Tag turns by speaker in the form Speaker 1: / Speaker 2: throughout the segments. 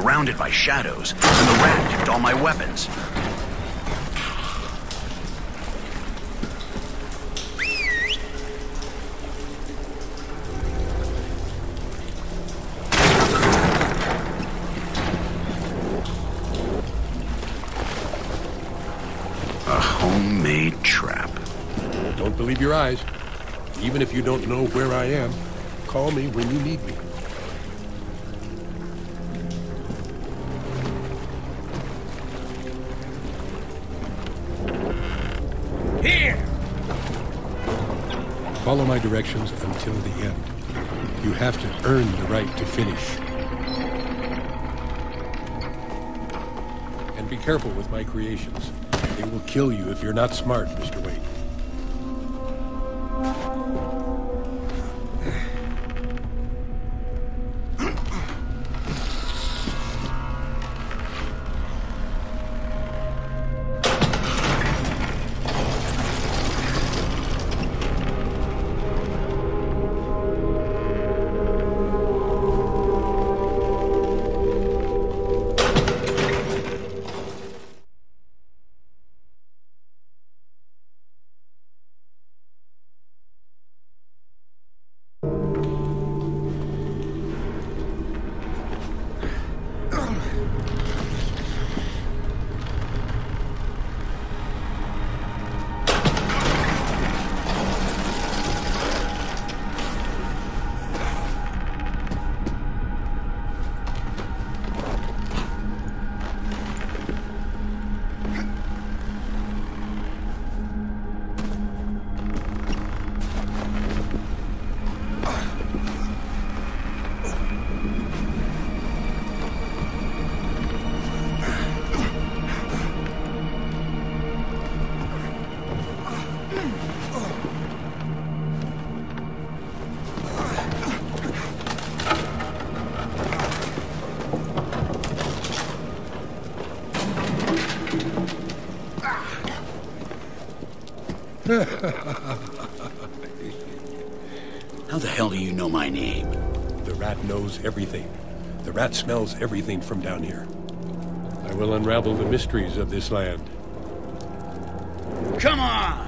Speaker 1: Surrounded by shadows, and the rat picked all my weapons. A homemade trap.
Speaker 2: Don't believe your eyes. Even if you don't know where I am, call me when you need me.
Speaker 3: Here!
Speaker 2: Follow my directions until the end. You have to earn the right to finish. And be careful with my creations. They will kill you if you're not smart, Mr. Wayne.
Speaker 1: How the hell do you know my name?
Speaker 2: The rat knows everything. The rat smells everything from down here. I will unravel the mysteries of this land.
Speaker 1: Come on!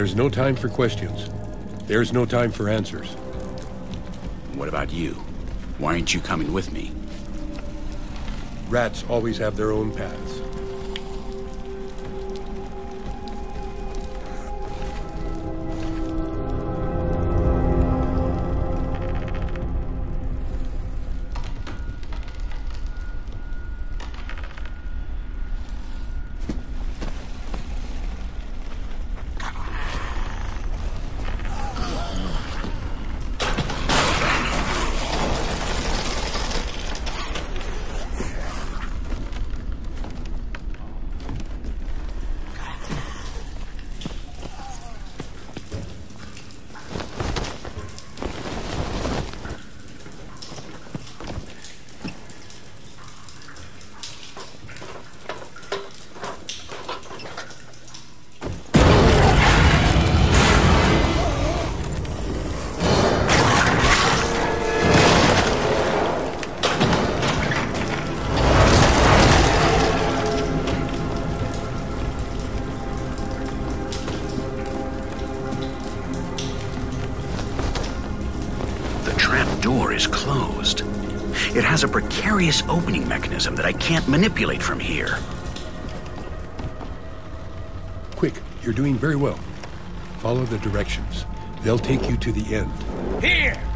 Speaker 2: There's no time for questions. There's no time for answers.
Speaker 1: What about you? Why aren't you coming with me?
Speaker 2: Rats always have their own paths.
Speaker 1: Door is closed. It has a precarious opening mechanism that I can't manipulate from here.
Speaker 2: Quick, you're doing very well. Follow the directions. They'll take you to the end.
Speaker 3: Here!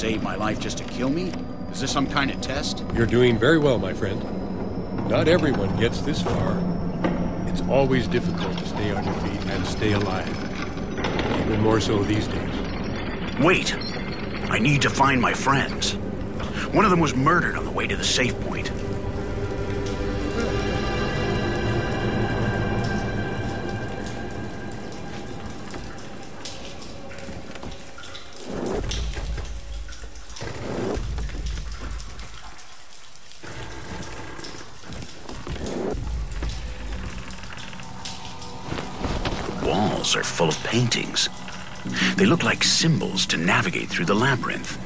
Speaker 1: Save my life just to kill me? Is this some kind of test?
Speaker 2: You're doing very well, my friend. Not everyone gets this far. It's always difficult to stay on your feet and stay alive. Even more so these days.
Speaker 1: Wait! I need to find my friends. One of them was murdered on the way to the safe point. Paintings. They look like symbols to navigate through the labyrinth.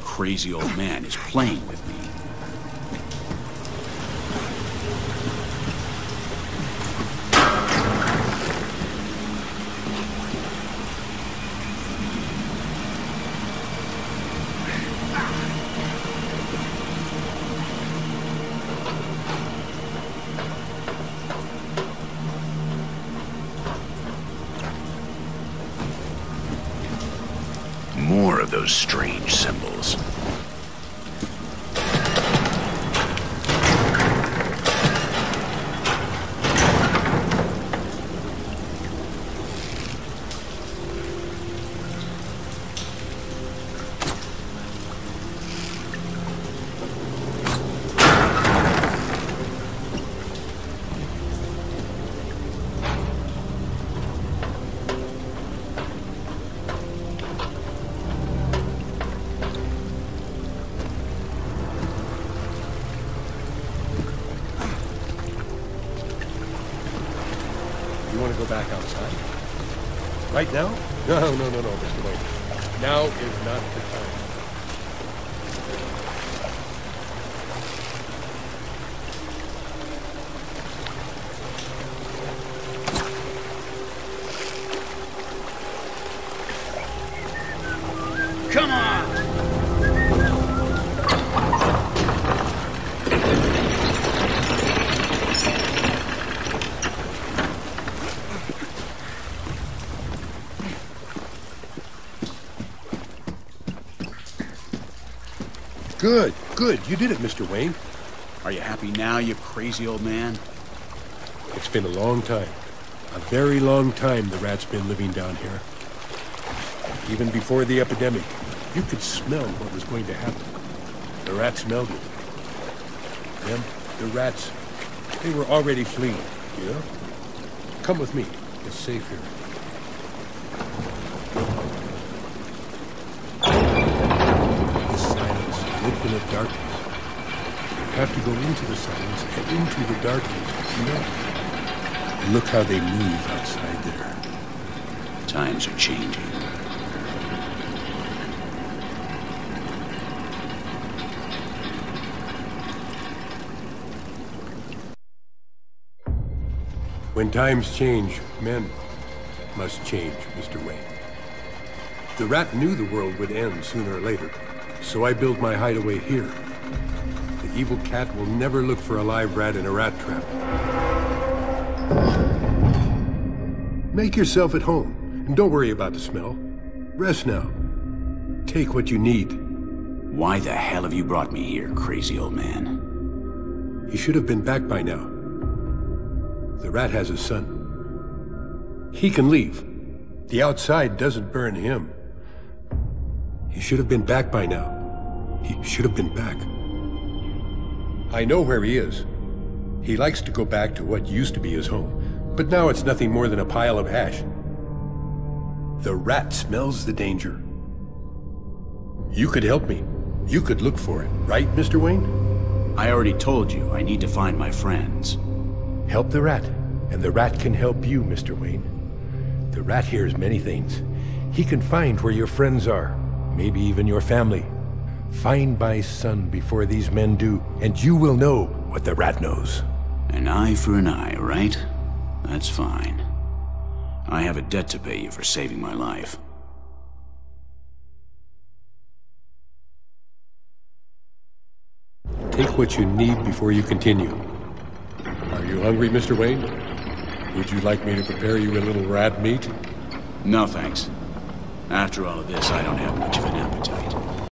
Speaker 1: Crazy old man is playing with me. Those strange symbols.
Speaker 2: You want to go back outside? Right now? No, no, no, no, Mr. Wayne. Now is not the time. Good, good. You did it, Mr. Wayne.
Speaker 1: Are you happy now, you crazy old man?
Speaker 2: It's been a long time. A very long time the rat's been living down here. Even before the epidemic, you could smell what was going to happen. The rats smelled it. Them, the rats, they were already fleeing, you know? Come with me. It's safe here. Darkness. You have to go into the silence and into the darkness, you know? And look how they move outside there.
Speaker 1: Times are changing.
Speaker 2: When times change, men must change, Mr. Wayne. The rat knew the world would end sooner or later, so I built my hideaway here. The evil cat will never look for a live rat in a rat trap. Make yourself at home, and don't worry about the smell. Rest now. Take what you need.
Speaker 1: Why the hell have you brought me here, crazy old man?
Speaker 2: He should have been back by now. The rat has a son. He can leave. The outside doesn't burn him. He should have been back by now. He should have been back. I know where he is. He likes to go back to what used to be his home, but now it's nothing more than a pile of ash. The rat smells the danger. You could help me. You could look for it, right, Mr. Wayne?
Speaker 1: I already told you, I need to find my friends.
Speaker 2: Help the rat, and the rat can help you, Mr. Wayne. The rat hears many things. He can find where your friends are, maybe even your family. Find my son before these men do, and you will know what the rat knows.
Speaker 1: An eye for an eye, right? That's fine. I have a debt to pay you for saving my life.
Speaker 2: Take what you need before you continue. Are you hungry, Mr. Wayne? Would you like me to prepare you a little rat meat?
Speaker 1: No, thanks. After all of this, I don't have much of an appetite.